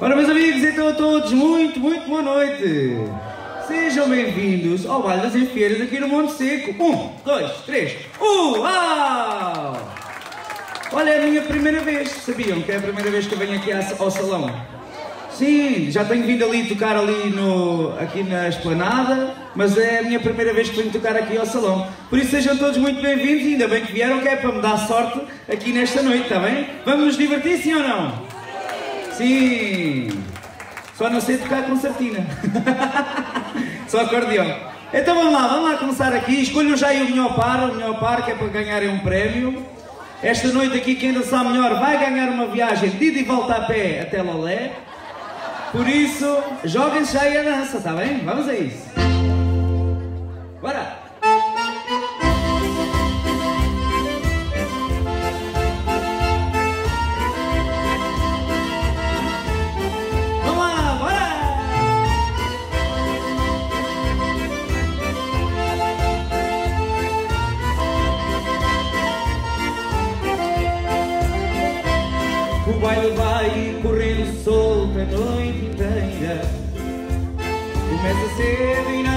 Ora, meus amigos, então a todos, muito, muito boa noite. Sejam bem-vindos ao Baile das Enfieiras aqui no Monte Seco. Um, dois, três. Uau! Olha, é a minha primeira vez. Sabiam que é a primeira vez que eu venho aqui ao salão? Sim, já tenho vindo ali tocar ali no, aqui na esplanada, mas é a minha primeira vez que venho tocar aqui ao salão. Por isso sejam todos muito bem-vindos e ainda bem que vieram, que é para me dar sorte aqui nesta noite, está bem? Vamos nos divertir, sim ou não? Sim! Só não sei tocar concertina. Só acordeão. Então vamos lá, vamos lá começar aqui. Escolham já aí o melhor par, o melhor par que é para ganharem um prémio. Esta noite aqui, quem dançar melhor vai ganhar uma viagem de ida e volta a pé até Lolé. Por isso, joguem-se já aí a dança, está bem? Vamos a isso. Bora! saving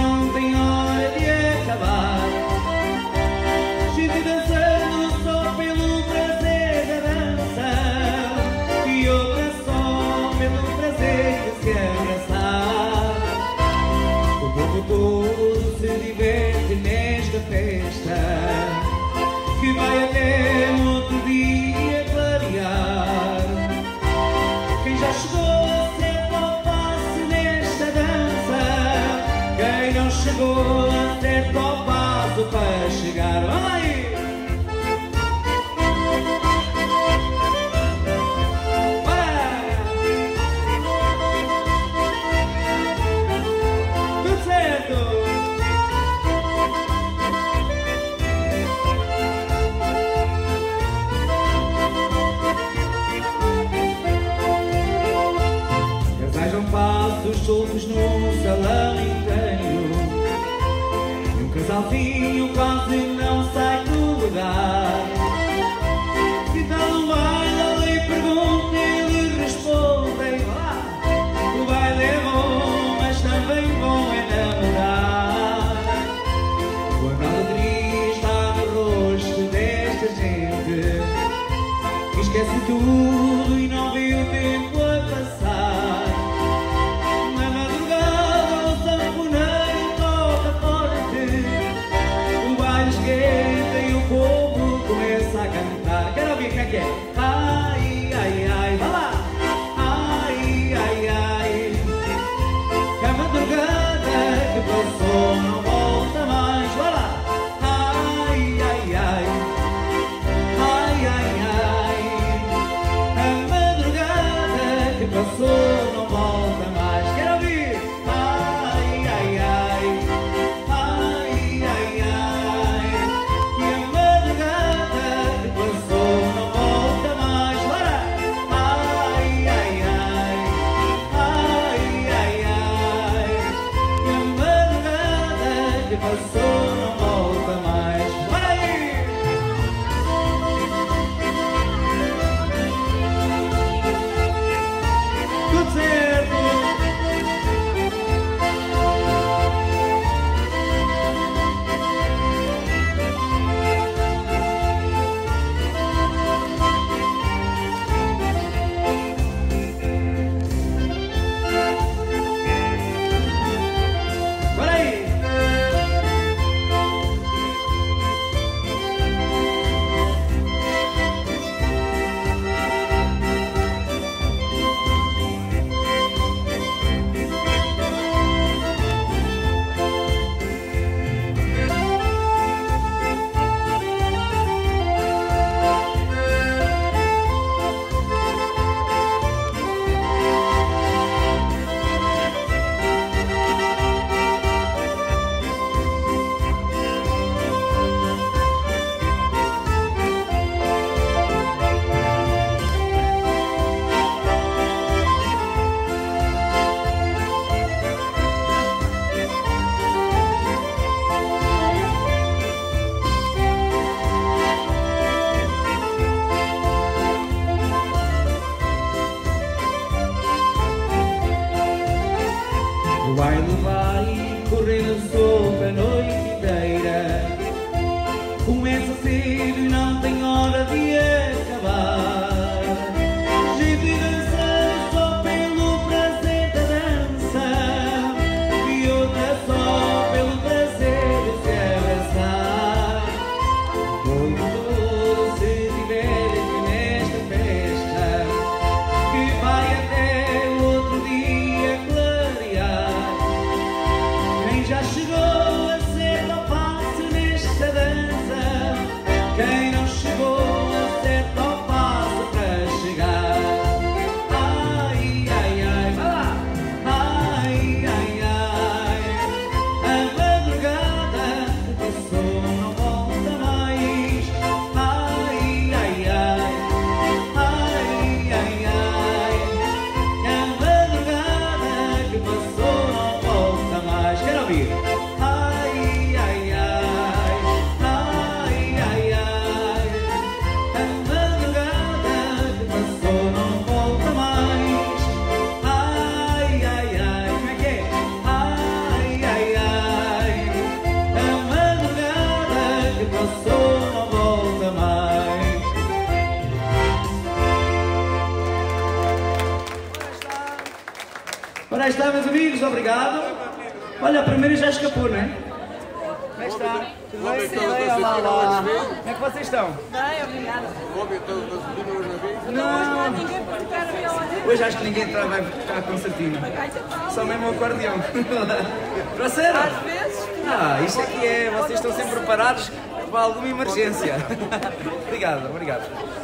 menina. Só mesmo o acordeão. para Às vezes. Ah, isto aqui é. Vocês estão sempre preparados para alguma emergência. obrigado, obrigado.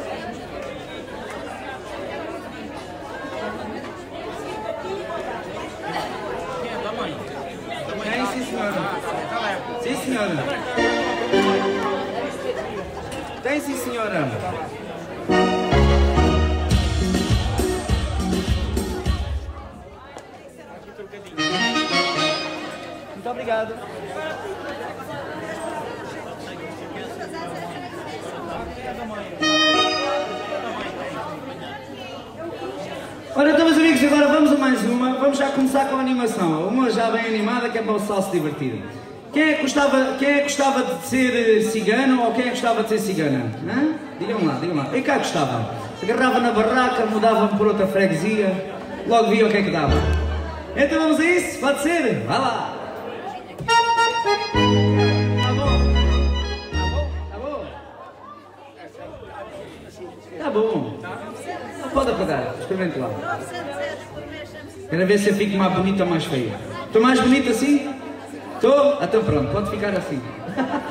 Bem, senhora. Sim, senhora. Tem, sim, senhora. Muito obrigado. Ora então, meus amigos, agora vamos a mais uma. Vamos já começar com a animação. Uma já bem animada, que é para o sal se divertir. Quem é que gostava, quem é gostava de ser eh, cigano ou quem é que gostava de ser cigana? Digam lá, digam lá. E cá é gostava. Agarrava na barraca, mudava-me por outra freguesia. Logo via o que é que dava. Então vamos a isso? Pode ser? Vá lá! Tá bom. Não pode apagar. Experimente lá. Quero ver se eu fico mais bonita ou mais feia. Estou mais bonita assim? Estou? Então pronto, pode ficar assim.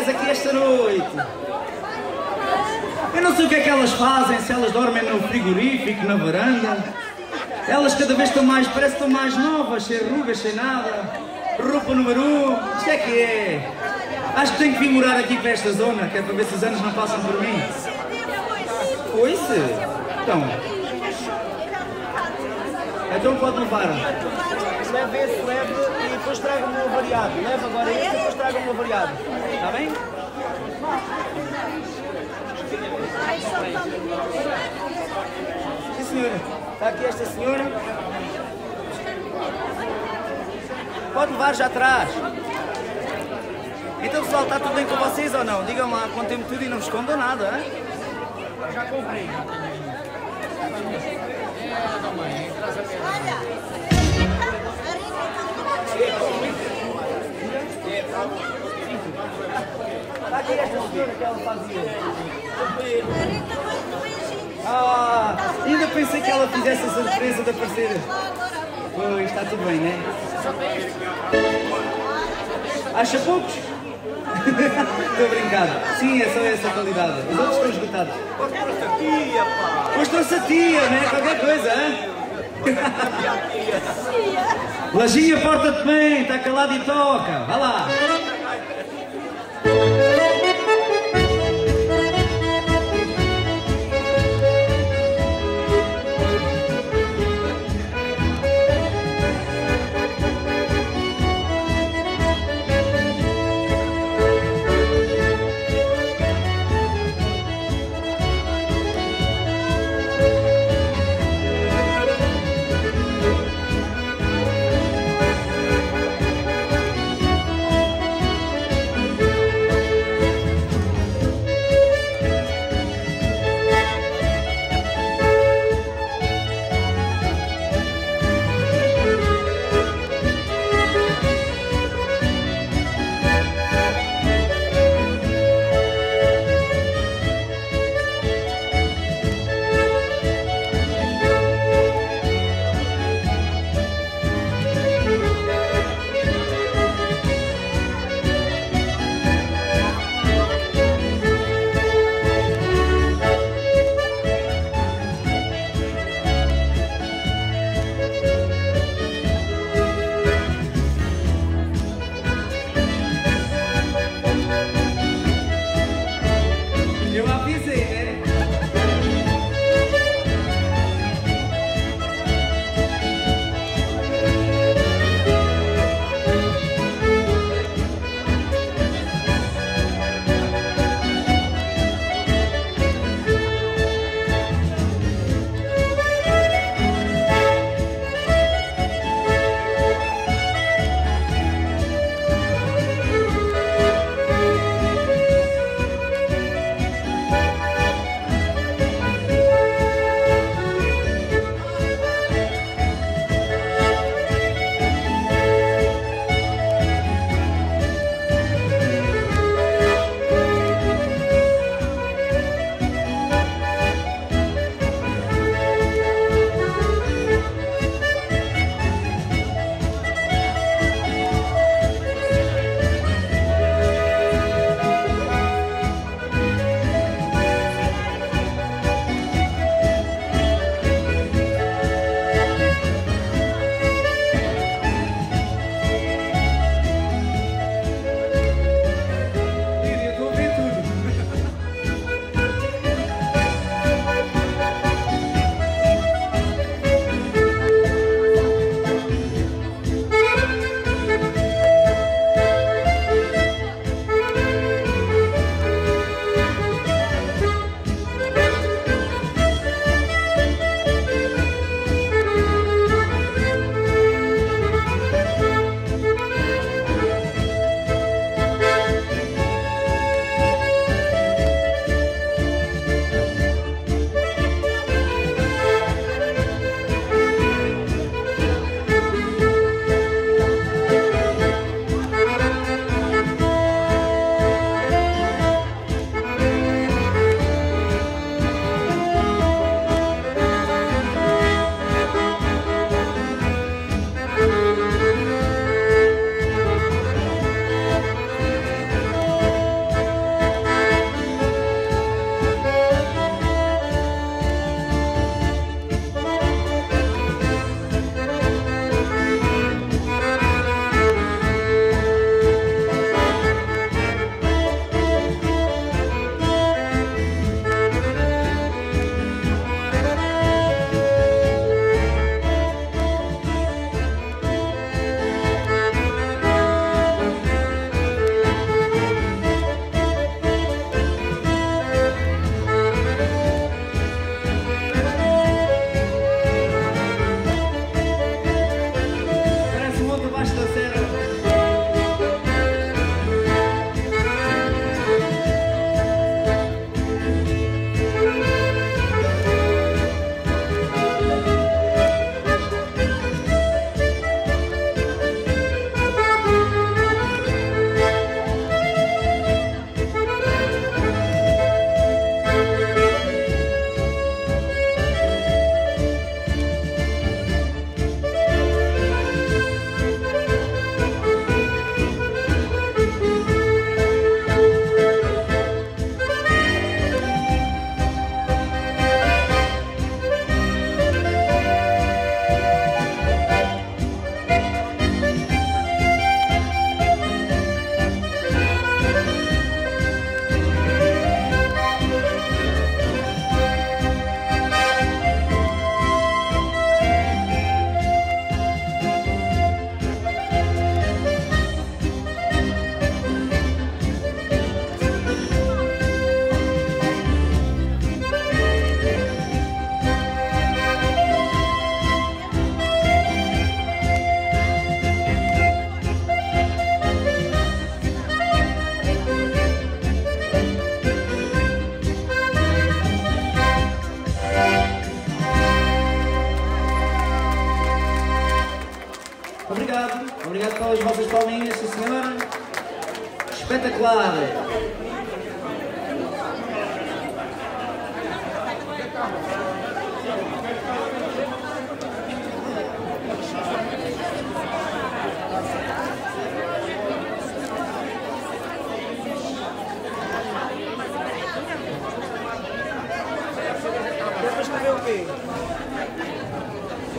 especiais aqui esta noite. Eu não sei o que é que elas fazem, se elas dormem no frigorífico, na varanda. Elas cada vez estão mais, parece que estão mais novas, sem rugas, sem nada. Roupa número um, isto é que é. Acho que tenho que vir morar aqui para esta zona, que é para ver se os anos não passam por mim. Oi-se? Então, então pode levar. Leve esse, leve depois traga-me o variado. Leve agora esse e depois traga-me o variado. Está bem? Sim, senhora. Está aqui esta senhora. Pode levar já atrás. Então, pessoal, está tudo bem com vocês ou não? Digam lá, contem-me tudo e não me escondam nada, hein? Já comprei. Está aqui esta senhora que ela fazia. Ah, ainda pensei que ela fizesse a surpresa de aparecer. Pois, está tudo bem, né? Acha poucos? Estou a brincar. Sim, é só essa qualidade. Os outros estão esgotados. Pois trouxe a tia, pá. Pois trouxe a tia, né? Qualquer coisa, hein? Lajinha, porta-te bem, está calado e toca. Vá lá.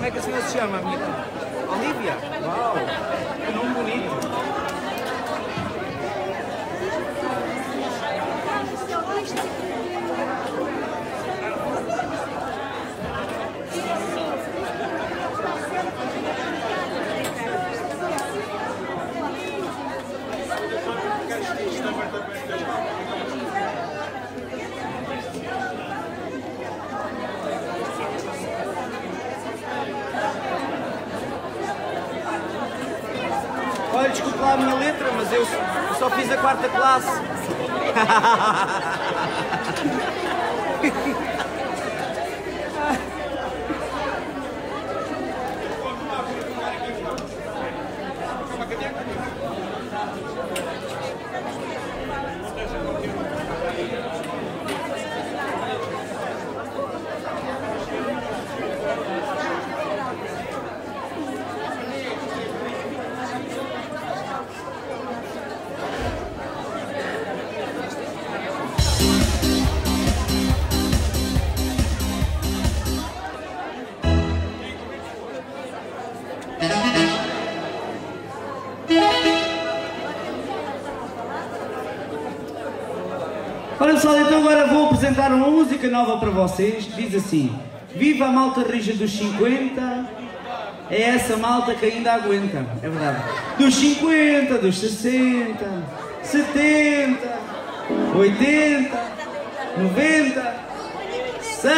Como é que a senhora se chama, amiga? Olivia? Uau! Que nome bonito! Thank you. desculpe lá a minha letra, mas eu só fiz a quarta classe. apresentar uma música nova para vocês. Diz assim: Viva a malta rija dos 50. É essa malta que ainda aguenta, é verdade. Dos 50, dos 60, 70, 80, 90, 100.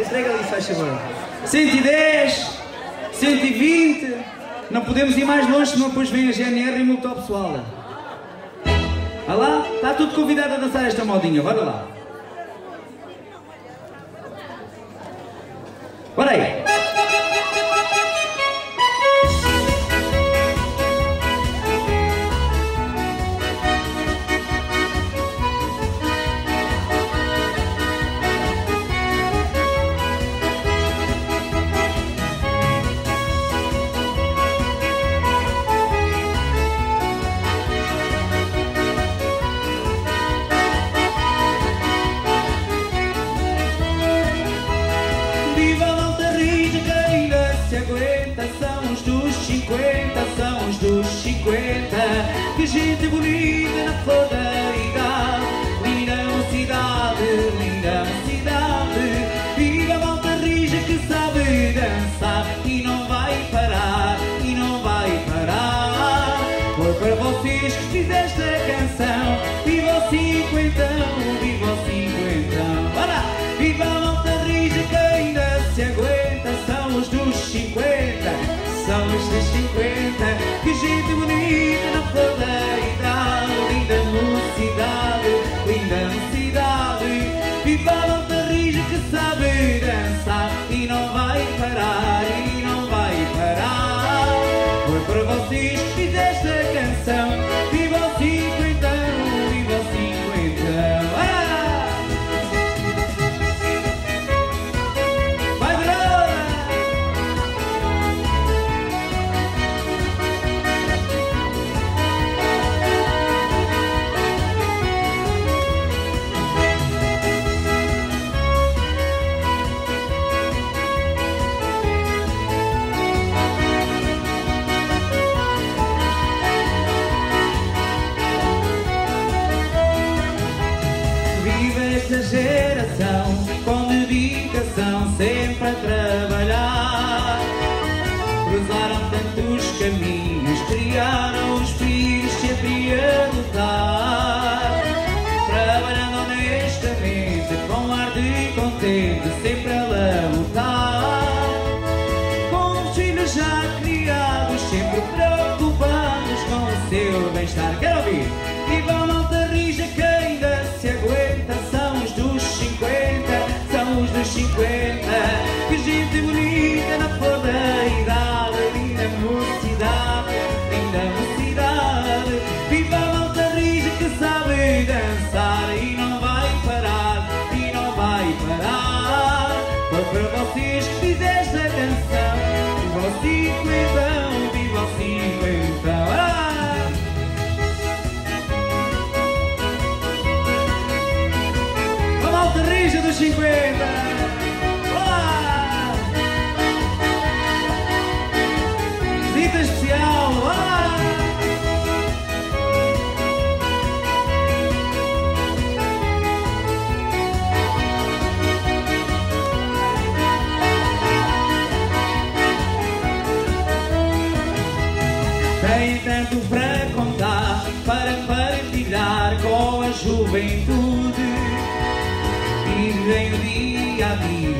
Entrega ali, faz favor. 110, 120. Não podemos ir mais longe, senão depois vem a GNR e multa o pessoal. Olha lá, está tudo convidado a dançar esta modinha, bora lá.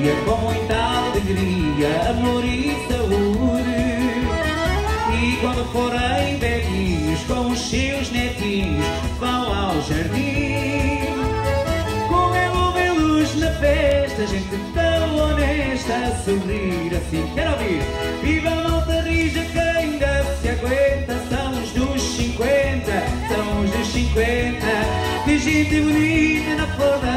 Dia com muita alegria, amor e saúde. E quando forem velhinhos com os seus netinhos, vão ao jardim. Com envolvê-los na festa, gente tão honesta a sorrir assim. Quero ouvir! Viva a malta rija que ainda se aguenta, são os dos 50, são os dos 50. De gente bonita na flor da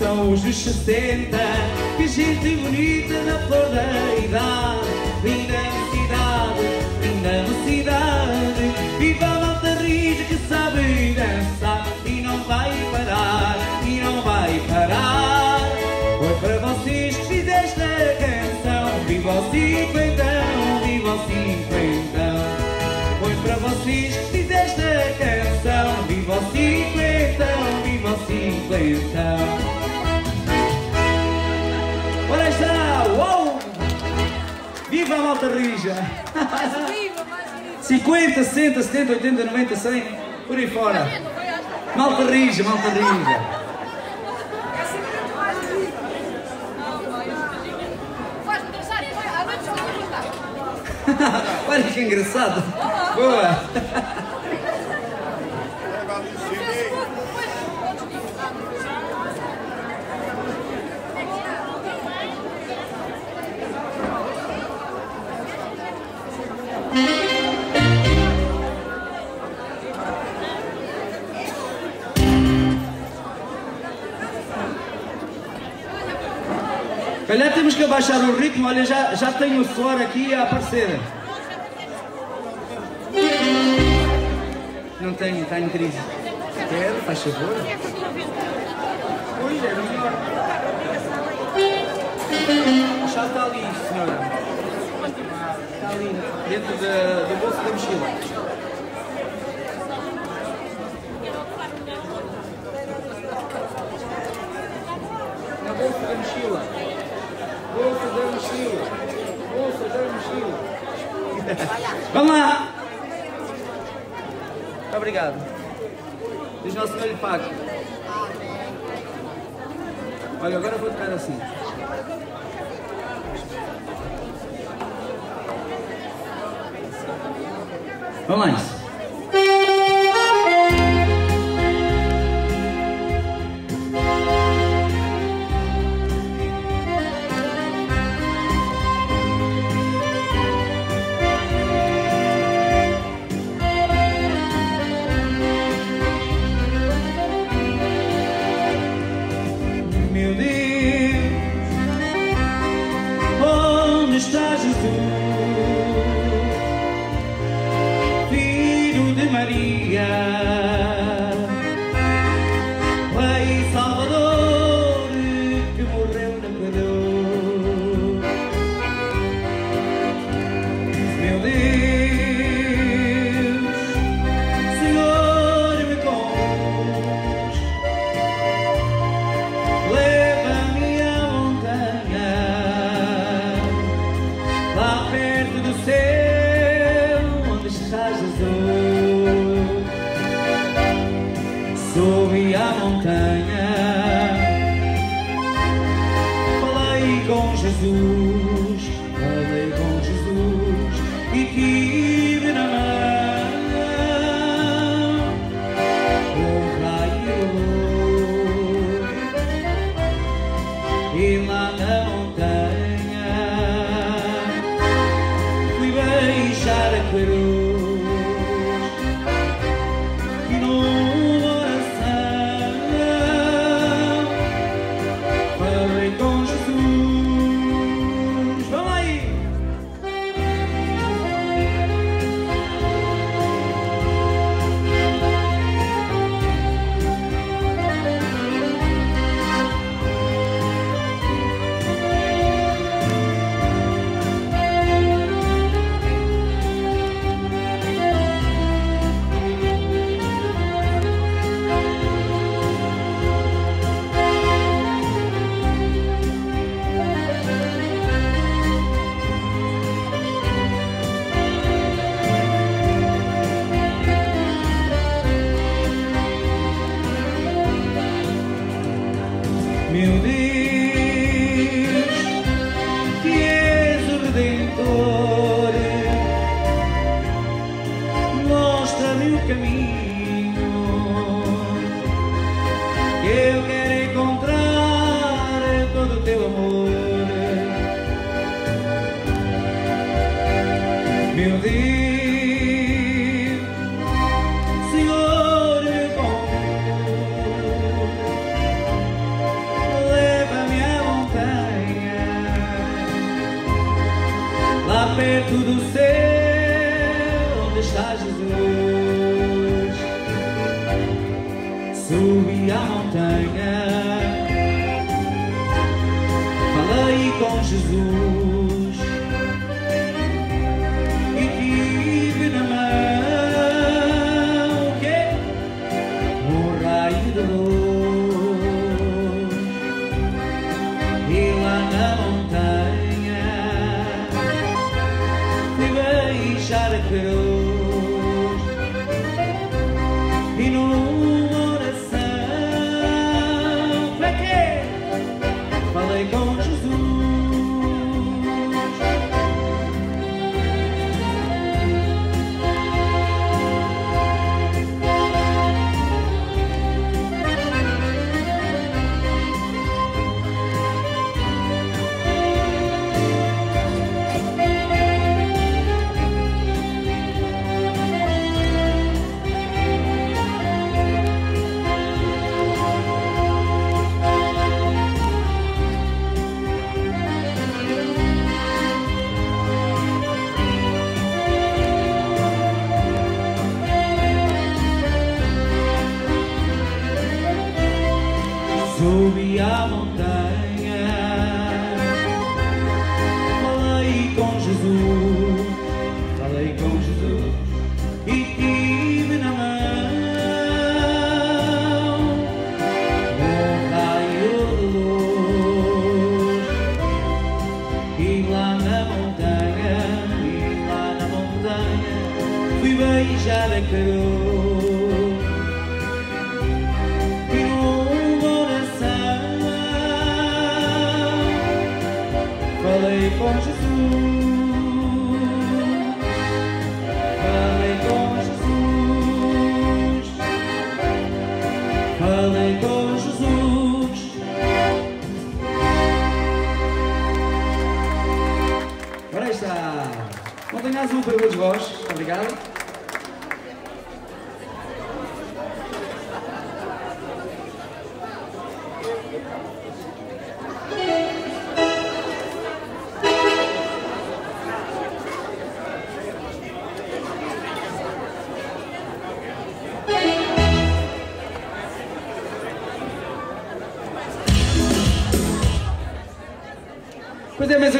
são os dos 60. Que gente bonita na flor da idade. Linda mocidade, linda mocidade. Viva a malta rixa que sabe dançar e não vai parar, e não vai parar. Foi para vocês que fiz esta canção. Viva o cinquentão, viva o cinquentão. Foi para vocês que fiz esta canção. Viva o cinquentão, viva o cinquentão. Viva a malta rija! Mais viva, mais viva. 50, 60, 70, 80, 90, 100, por aí fora. Malta rija, malta rija. É sempre muito mais Calhar temos que abaixar o ritmo. Olha, já, já tenho o suor aqui a aparecer. Não tenho, está em crise. Quer, faz favor. Pois, era melhor. Já está ali, senhora. Está ali, dentro da- do bolso da mochila. Na bolsa da mochila. Bolsa da mochila. Bolsa da mochila. Vamos lá! Obrigado. Diz nosso Senhor lhe pague. Olha, agora eu vou tocar assim. Vamos lá.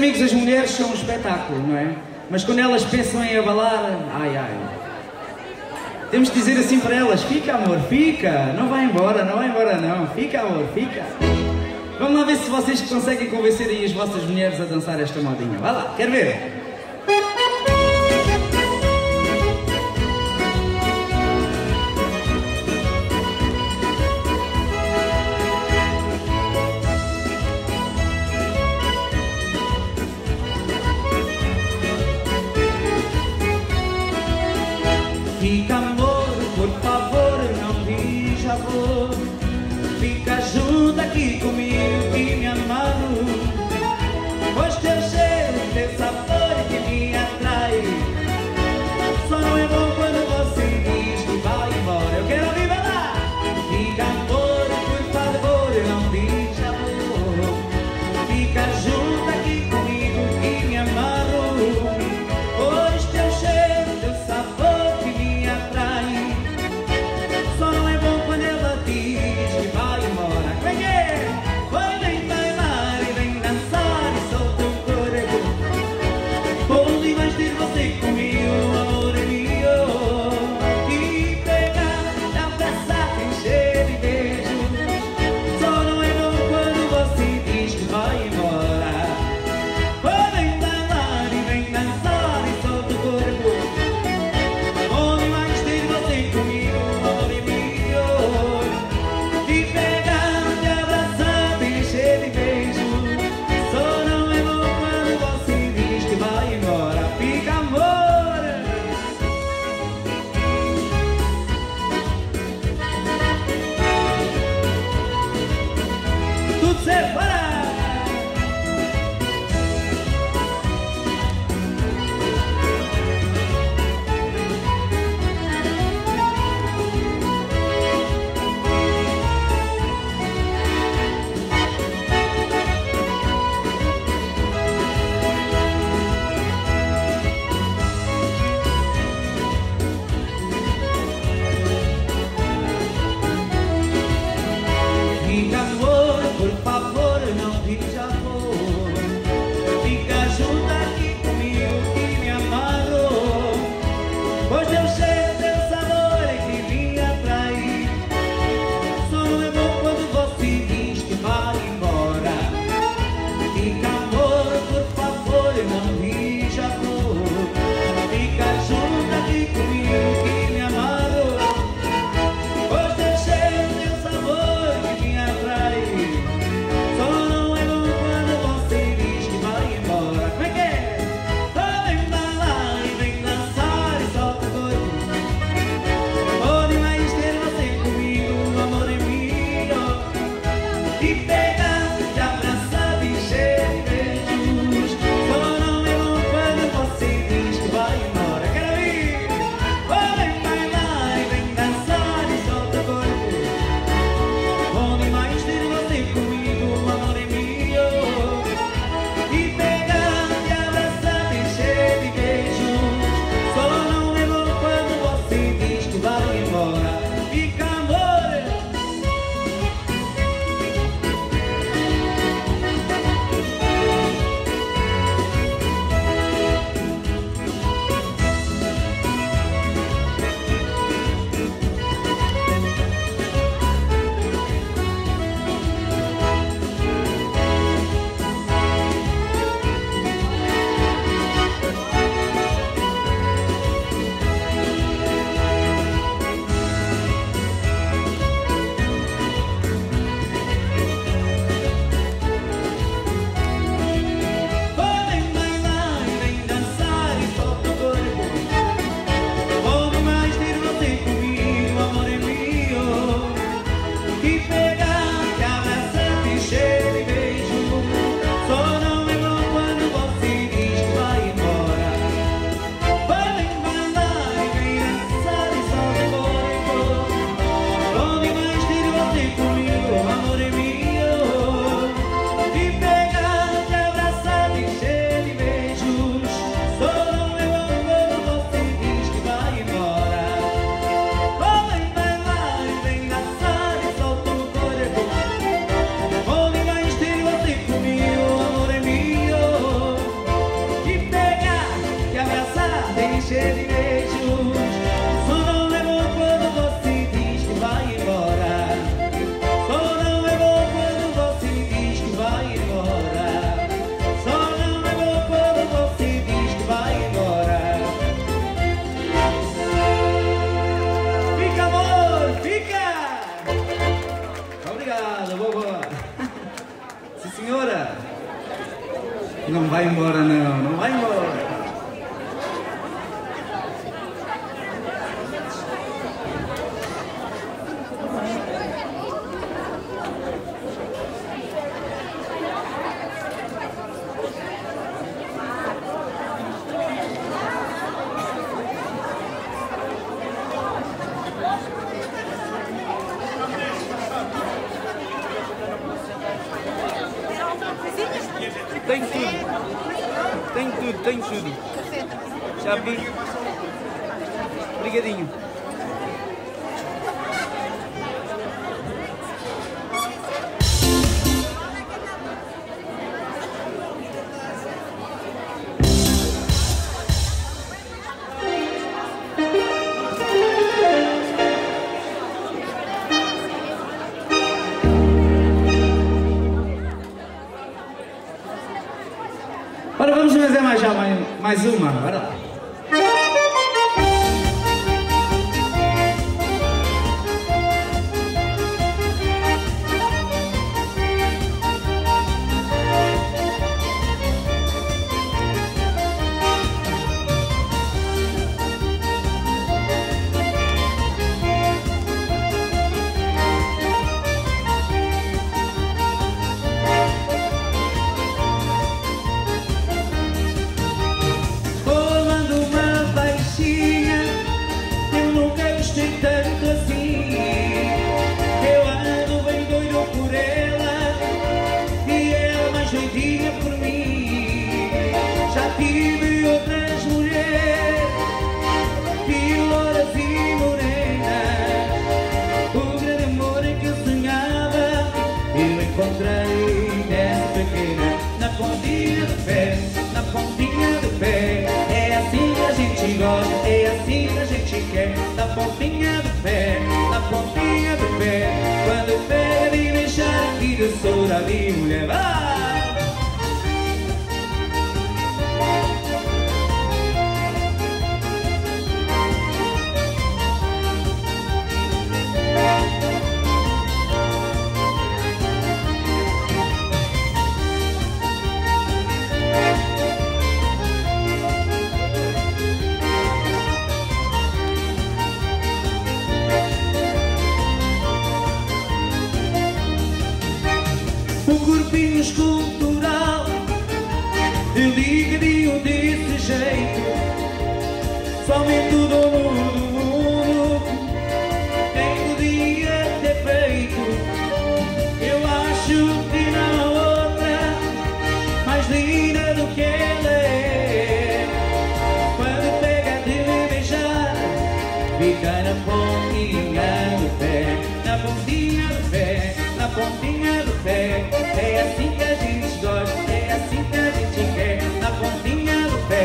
amigos, as mulheres são um espetáculo, não é? Mas quando elas pensam em abalar, ai ai. Temos de dizer assim para elas: fica amor, fica, não vai embora, não vai embora não, fica amor, fica. Vamos lá ver se vocês conseguem convencer aí as vossas mulheres a dançar esta modinha. Vá lá, quero ver. Mais uma, Eu ligaria desse jeito, só me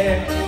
é.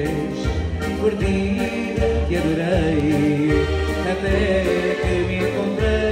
vez perdida te adorei até que me encontrei.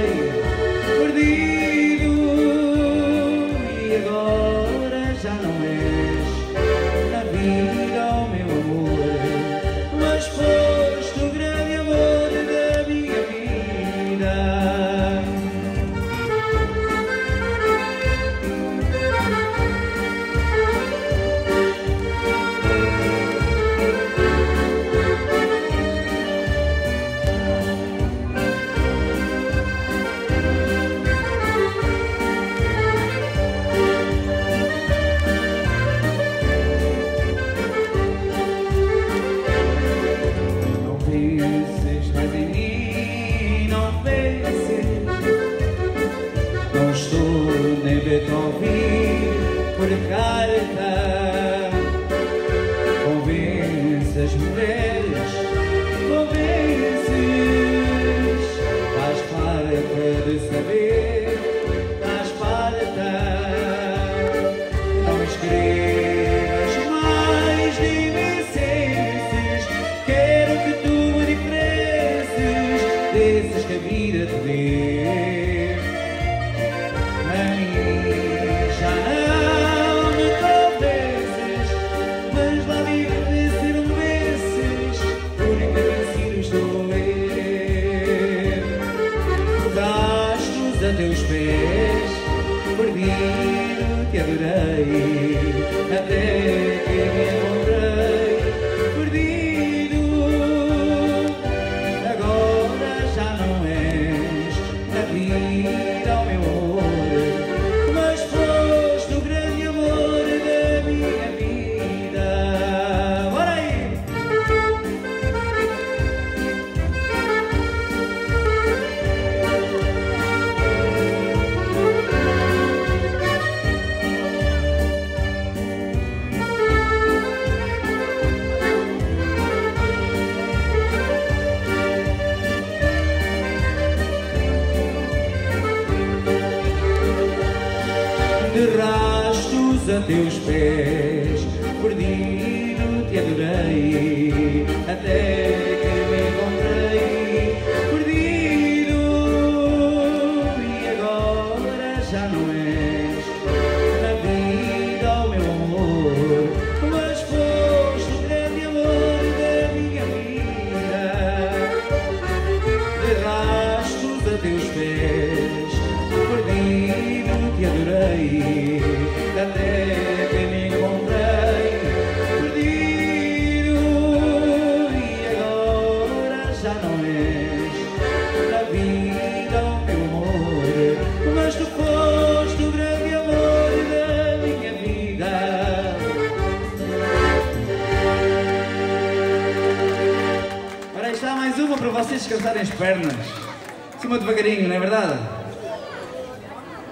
devagarinho, não é verdade?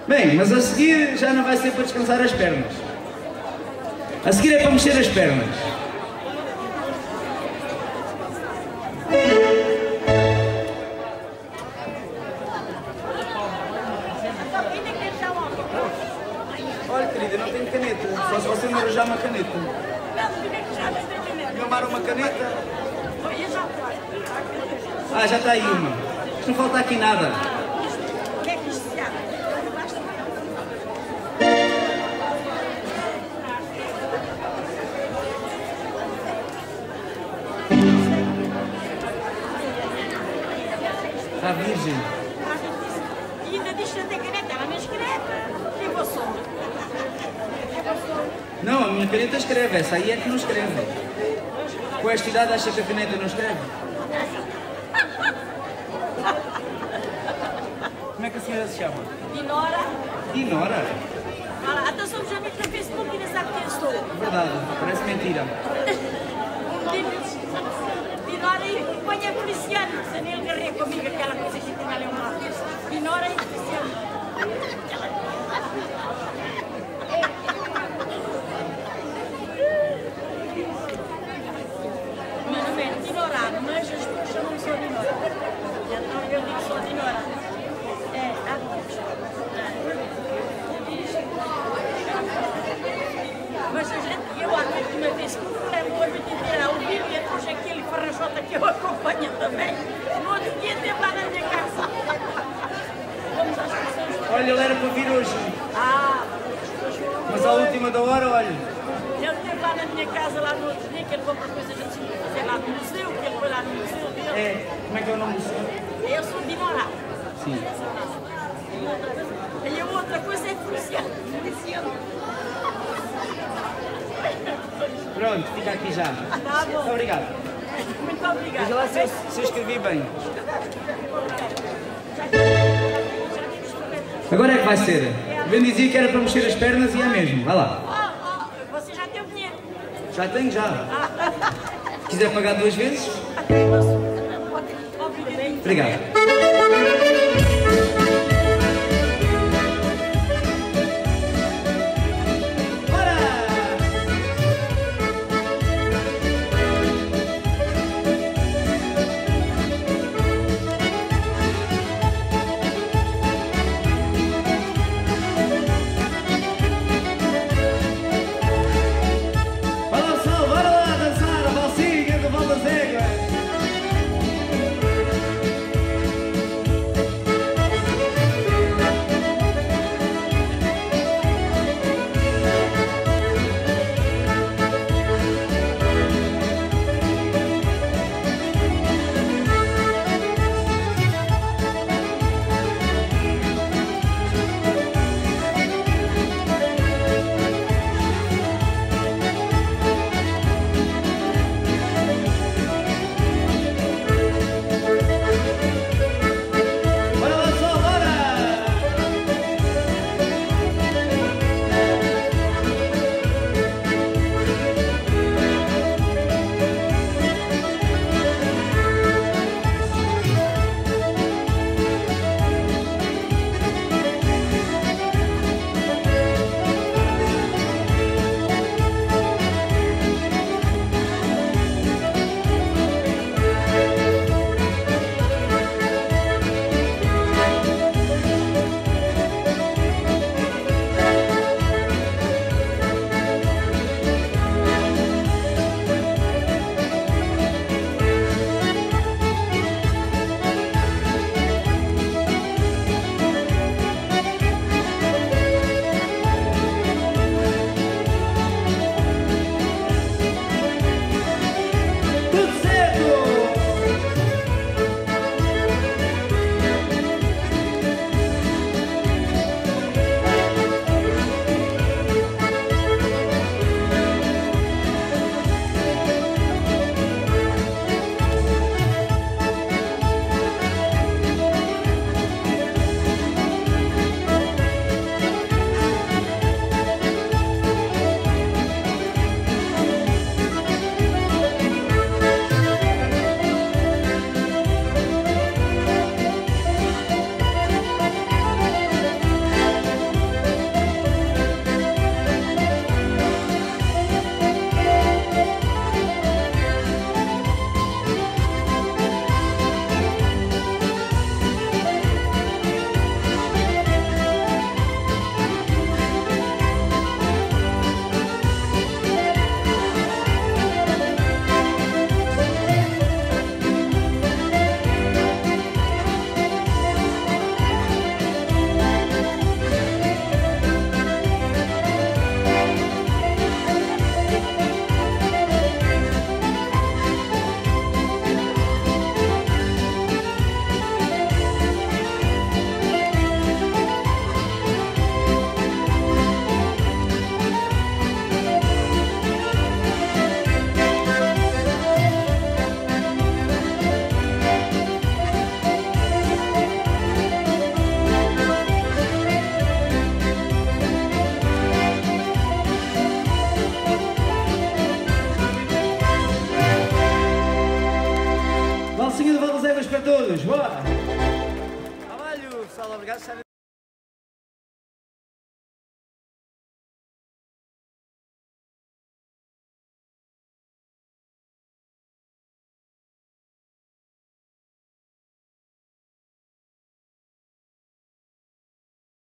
Bem, mas a seguir já não vai ser para descansar as pernas. A Virgem. E ainda diz Santa Caneta, ela não escreve. Eu vou. Não, a minha caneta escreve, essa aí é que não escreve. Com é esta idade acha que a caneta não escreve? Como é que a senhora se chama? Dinora. Dinora? Ah, até somos amigos da Facebook e não sabe quem estou. Verdade, parece mentira. i guanyem policial, tenir el guerrer conmigo que a la cosa que tenia l'humà. Quina hora especial. Minha casa, lá no outro dia, que ele compra coisas de fazer lá no museu, que ele foi lá no museu dele. É, como é que é o nome do senhor? Eu sou de Morá. Sim. E a outra coisa é policial. Policial. Pronto, fica aqui já. Tá bom. Obrigado. Muito obrigada. Veja lá se eu, se eu escrevi bem. Agora é que vai ser. Bem dizia que era para mexer as pernas e é mesmo. Vai lá. Oh, oh, você já tem o dinheiro. Já tenho, já. Quiser pagar duas vezes? Obrigado.